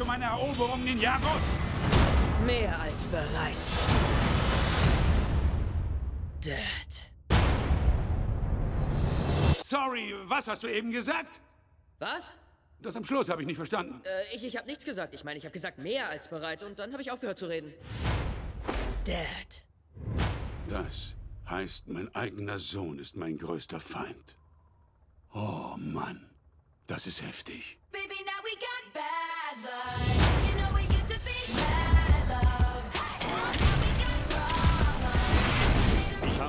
Befreiung Ninjagos? Mehr als bereit. Dad. Sorry, was hast du eben gesagt? Was? Das am Schluss habe ich nicht verstanden. Äh, ich, ich habe nichts gesagt. Ich meine, ich habe gesagt mehr als bereit und dann habe ich aufgehört zu reden. Dad. Das heißt, mein eigener Sohn ist mein größter Feind. Oh Mann, das ist heftig. Baby, now we got bad blood.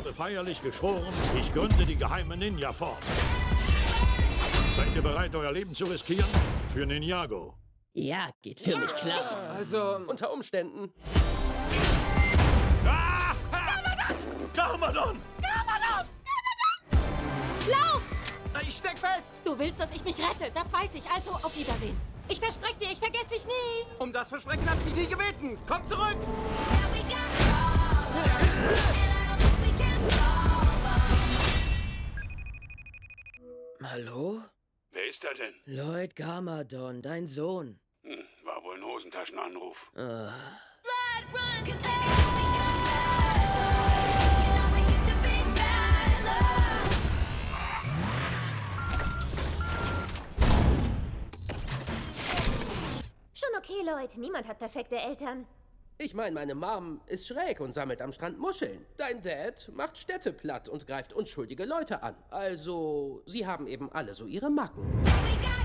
Habe feierlich geschworen, ich gründe die geheime Ninja Force. Seid ihr bereit, euer Leben zu riskieren? Für Ninjago. Ja, geht für mich klar. Also, unter Umständen. Ah! Garmadon! Lauf! Ich steck fest! Du willst, dass ich mich rette, das weiß ich. Also, auf Wiedersehen. Ich verspreche dir, ich vergesse dich nie. Um das Versprechen hab ich dich nie gebeten. Komm zurück! Now we got Hallo? Wer ist da denn? Lloyd Garmadon, dein Sohn. Hm, war wohl ein Hosentaschenanruf. Love. Schon okay, Leute. Niemand hat perfekte Eltern. Ich meine, meine Mom ist schräg und sammelt am Strand Muscheln. Dein Dad macht Städte platt und greift unschuldige Leute an. Also, sie haben eben alle so ihre Macken. Got